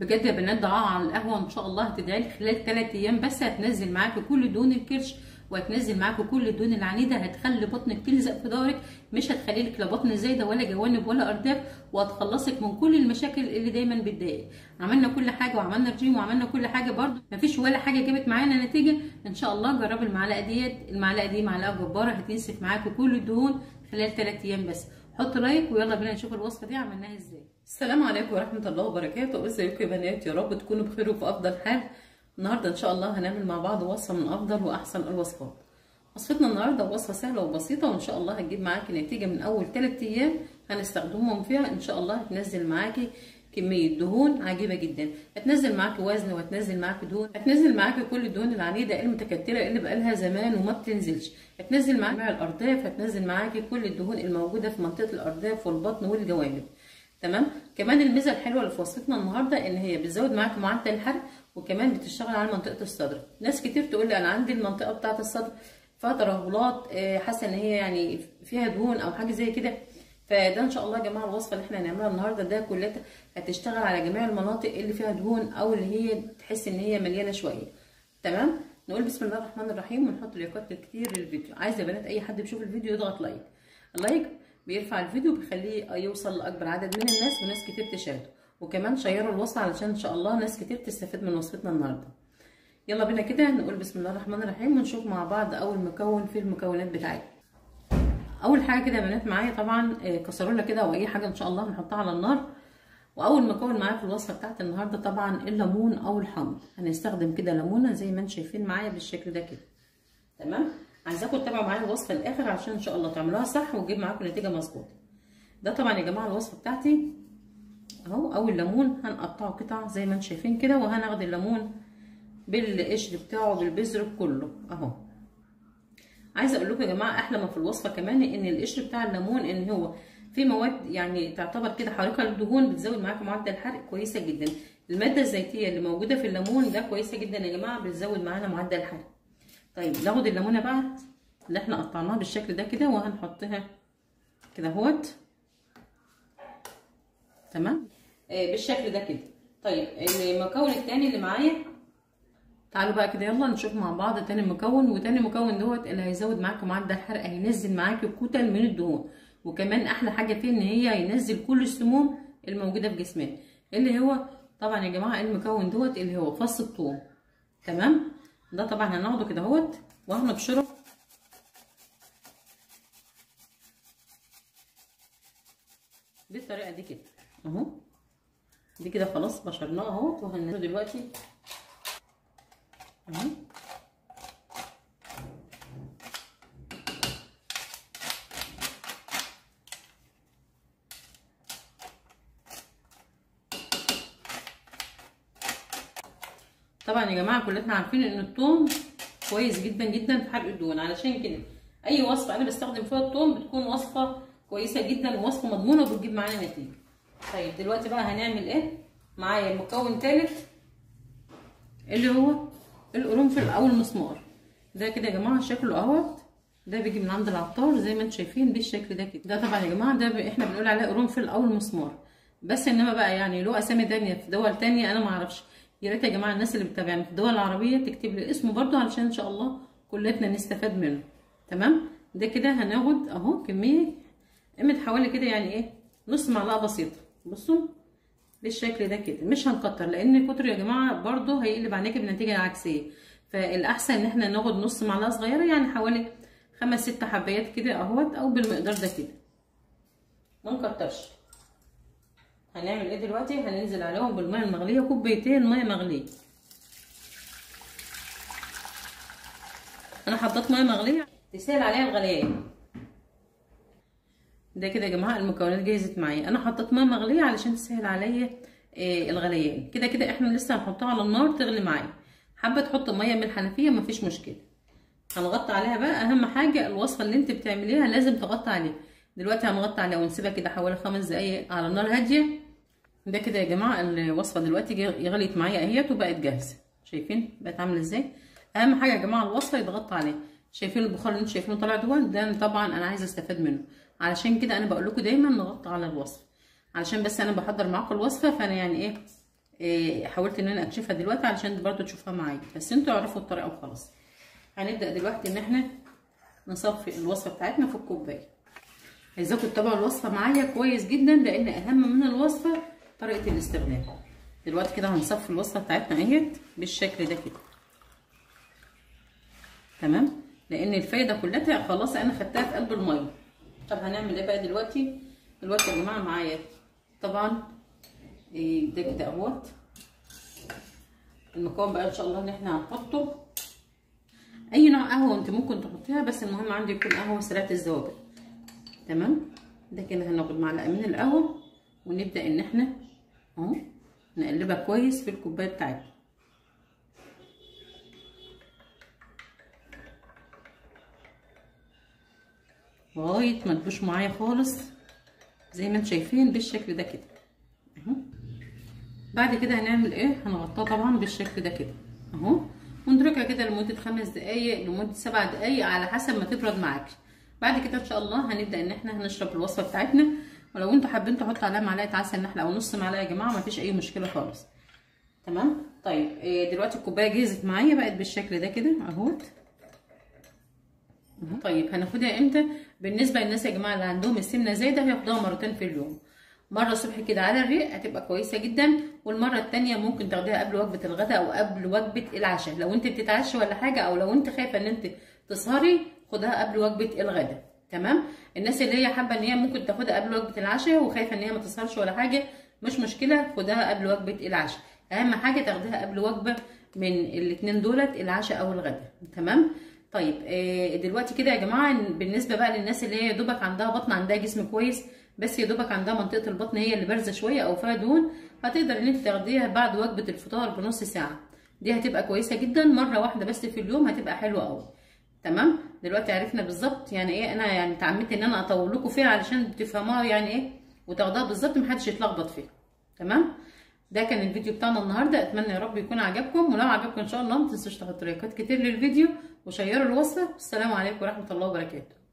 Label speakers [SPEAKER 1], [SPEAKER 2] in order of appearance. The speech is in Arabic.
[SPEAKER 1] بجد يا بنات ضعاها على القهوة إن شاء الله هتدعي لك خلال 3 أيام بس هتنزل معاكي كل دهون الكرش وهتنزل معاكي كل الدهون العنيدة هتخلي بطنك تلزق في ظهرك مش هتخلي لك لا بطن زايدة ولا جوانب ولا ارداف وهتخلصك من كل المشاكل اللي دايما بتضايقك عملنا كل حاجة وعملنا رجيم وعملنا كل حاجة برده مفيش ولا حاجة جابت معانا نتيجة. إن شاء الله جربي المعلقة ديت المعلقة دي معلقة جبارة هتنسف معاكي كل الدهون خلال 3 أيام بس. حط لايك ويلا بينا نشوف الوصفة دي عملناها إزاي. السلام عليكم ورحمة الله وبركاته. ازيكم يا بنات؟ يا رب تكونوا بخير وفي أفضل حال. النهارده إن شاء الله هنعمل مع بعض وصفة من أفضل وأحسن الوصفات. وصفتنا النهارده وصفة سهلة وبسيطة وإن شاء الله هتجيب معاكي نتيجة من أول 3 أيام هنستخدمهم فيها. إن شاء الله هتنزل معاكي كمية دهون عجيبة جدا. هتنزل معاكي وزن وهتنزل معاكي دهون. هتنزل معاكي كل الدهون العنيدة المتكتلة اللي بقالها زمان وما بتنزلش. هتنزل معاكي مع الأرداف هتنزل معاكي كل الدهون الموجودة في منطقة الأرداف والبطن والجوانب. تمام؟ كمان الميزة الحلوة اللي في وصفتنا النهارده إن هي بتزود معاكي معدل الحرق وكمان بتشتغل على منطقة الصدر. ناس كتير تقول لي أنا عندي المنطقة بتاعة الصدر فيها ترهلات حاسة إن هي يعني فيها دهون أو حاجة زي كده. فده إن شاء الله يا جماعة الوصفة اللي إحنا هنعملها النهارده ده كلها هتشتغل على جميع المناطق اللي فيها دهون أو اللي هي تحس إن هي مليانة شوية. تمام؟ نقول بسم الله الرحمن الرحيم ونحط لايكات كتير للفيديو. عايزة يا بنات أي حد بيشوف الفيديو يضغط like. ال like بيرفع الفيديو بيخليه يوصل لأكبر عدد من الناس وناس كتير تشاهده وكمان شيروا الوصفه علشان إن شاء الله ناس كتير تستفيد من وصفتنا النهارده. يلا بينا كده نقول بسم الله الرحمن الرحيم ونشوف مع بعض أول مكون في المكونات بتاعتنا أول حاجة كده يا بنات معايا طبعا كسرونه كده أو أي حاجة إن شاء الله هنحطها على النار. وأول مكون معايا في الوصفة بتاعت النهارده طبعا الليمون أو الحمض. هنستخدم كده ليمونة زي ما أنتم شايفين معايا بالشكل ده كده. تمام؟ عايزاكم تتابعوا معايا الوصفه للاخر عشان إن شاء الله تعملوها صح وتجيب معاكم نتيجة مظبوطة. ده طبعا يا جماعة الوصفه بتاعتي. أهو أول ليمون هنقطعه قطع زي ما أنتم شايفين كده وهناخد الليمون بالقشر بتاعه بالبذر كله. أهو. عايزة أقول لكم يا جماعة أحلى ما في الوصفة كمان إن القشر بتاع الليمون إن هو في مواد يعني تعتبر كده حارقه للدهون بتزود معاكم معدل الحرق كويسة جدا. المادة الزيتية اللي موجودة في الليمون ده كويسة جدا يا جماعة بتزود معانا معدل الحرق. طيب ناخد الليمونة بقى اللي إحنا قطعناها بالشكل ده كده وهنحطها كده اهوت. تمام؟ آه بالشكل ده كده. طيب المكون الثاني اللي معايا تعالوا بقى كده يلا نشوف مع بعض تاني مكون وتاني مكون دوت اللي هيزود معاكم معدل الحرق هينزل معاكم كتل من الدهون. وكمان أحلى حاجة فيه إن هي هينزل كل السموم الموجودة في جسمنا. اللي هو طبعا يا جماعة المكون دوت اللي هو فص الثوم تمام؟ ده طبعا هناخده كده اهوت وهنبشره. بالطريقة دي كده اهو. دي كده خلاص بشرناه اهوت وهننزله دلوقتي. اهو. طبعا يا جماعة كلنا عارفين إن الثوم كويس جدا جدا في حرق الدهون. علشان كده أي وصفة أنا بستخدم فيها الثوم بتكون وصفة كويسة جدا ووصفة مضمونة وبتجيب معانا نتيجة. طيب دلوقتي بقى هنعمل إيه؟ معايا مكون ثالث اللي هو القرنفل أو المسمار ده كده يا جماعة شكله أهوت. ده بيجي من عند العطار زي ما أنتم شايفين بالشكل ده كده. ده طبعا يا جماعة ده. إحنا بنقول عليه قرنفل أو المسمار بس إنما بقى يعني له أسامي تانية في دول تانية أنا ما أعرفش. يا ريت يا جماعة الناس اللي بتتابعني في الدول العربية تكتب لي اسمه برده علشان إن شاء الله كلنا نستفاد منه. تمام؟ ده كده هناخد أهو كمية. قيمه حوالي كده يعني إيه؟ نص معلقة بسيطة. بصوا بالشكل ده كده. مش هنكتر لأن كتر يا جماعة برده هيقلب عليكي بنتيجة عكسيه فالأحسن إن إحنا ناخد نص معلقة صغيرة يعني حوالي خمس ست حبايات كده أهوت أو بالمقدار ده كده. ما نكترش. هنعمل إيه دلوقتي؟ هننزل عليهم بالمية المغلية كوبايتين مية مغلية. أنا حطيت مية مغلية. تسهل عليها الغليان ده كده يا جماعة المكونات جهزت معايا. أنا حطيت مية مغلية علشان تسهل عليا إيه الغليان كده كده إحنا لسه هنحطها على النار تغلي معايا. حابة تحط مية من الحنفية؟ مفيش مشكلة. هنغطي عليها بقى. أهم حاجة الوصفة اللي أنت بتعمليها لازم تغطي عليها. دلوقتي هنغطي عليها ونسيبها كده حوالي خمس دقايق على نار هادية. ده كده يا جماعة الوصفة دلوقتي غليت معايا اهيت وبقت جاهزة. شايفين؟ بقت عاملة إزاي؟ أهم حاجة يا جماعة الوصفة يتغطى عليها. شايفين البخار اللي أنتوا شايفينه طالع دوت ده طبعا أنا عايزة أستفاد منه. علشان كده أنا بقول لكم دايما نغطي على الوصفة. علشان بس أنا بحضر معاكم الوصفة فأنا يعني إيه إيه حاولت إن أنا أكشفها دلوقتي علشان برضو تشوفها معايا. بس أنتوا اعرفوا الطريقة وخلاص. هنبدأ دلوقتي إن إحنا نصفي الوصفة بتاعتنا في الكوباية. عايزاكم تتابعوا الوصفة معايا كويس جدا لأن أهم من الوصفة طريقة الاستخدام دلوقتي كده هنصفي الوصفة بتاعتنا اهيت بالشكل ده كده. تمام؟ لأن الفايدة كلها خلاص أنا خدتها في قلب المية. طب هنعمل إيه بقى دلوقتي؟ دلوقتي يا جماعة معايا. طبعا ده كده أهوت. المكون بقى إن شاء الله إن إحنا هنحطه. أي نوع قهوة أنت ممكن تحطيها بس المهم عندي يكون قهوة سريعه الذوبان تمام؟ ده كده هناخد معلقة من القهوة ونبدأ إن إحنا اهو نقلبها كويس في الكوباية بتاعتنا. لغاية ما تبوش معايا خالص زي ما أنتم شايفين بالشكل ده كده. اهو. بعد كده هنعمل إيه؟ هنغطاه طبعا بالشكل ده كده. اهو. ونتركها كده لمدة خمس دقايق لمدة سبع دقايق على حسب ما تبرد معاك بعد كده إن شاء الله هنبدأ إن إحنا هنشرب الوصفة بتاعتنا. ولو أنتوا حابين تحطوا عليها معلقة عسل نحله أو نص معلقة يا جماعة مفيش أي مشكلة خالص. تمام؟ طيب دلوقتي الكوباية جهزت معايا بقت بالشكل ده كده اهوت طيب هناخدها إمتى؟ بالنسبة للناس يا جماعة اللي عندهم السمنة زايدة هياخدوها مرتين في اليوم. مرة الصبح كده على الريق هتبقى كويسة جدا والمرة الثانية ممكن تاخديها قبل وجبة الغداء أو قبل وجبة العشاء. لو أنت بتتعشي ولا حاجة أو لو أنت خايفة إن أنت تسهري خدها قبل وجبة الغداء. تمام؟ الناس اللي هي حابة إن هي ممكن تاخدها قبل وجبة العشاء وخايفة إن هي ما تسهرش ولا حاجة مش مشكلة خدها قبل وجبة العشاء. أهم حاجة تاخديها قبل وجبة من الاثنين دولت العشاء أو الغداء تمام؟ طيب آه دلوقتي كده يا جماعة بالنسبة بقى للناس اللي هي دوبك عندها بطن عندها جسم كويس بس يا دوبك عندها منطقة البطن هي اللي بارزة شوية أو فيها دهون هتقدر إن أنت تاخديها بعد وجبة الفطار بنص ساعة. دي هتبقى كويسة جدا مرة واحدة بس في اليوم هتبقى حلوة قوي تمام؟ دلوقتي عرفنا بالظبط يعني إيه أنا يعني اتعمدت إن أنا اطول لكم فيها علشان تفهموها يعني إيه وتاخدوها بالظبط محدش يتلخبط فيها. تمام؟ ده كان الفيديو بتاعنا النهارده. أتمنى يا رب يكون عجبكم ولو عجبكم إن شاء الله ما تنسوش تحطوا لايكات كتير للفيديو وشيروا الوصفة. والسلام عليكم ورحمة الله وبركاته.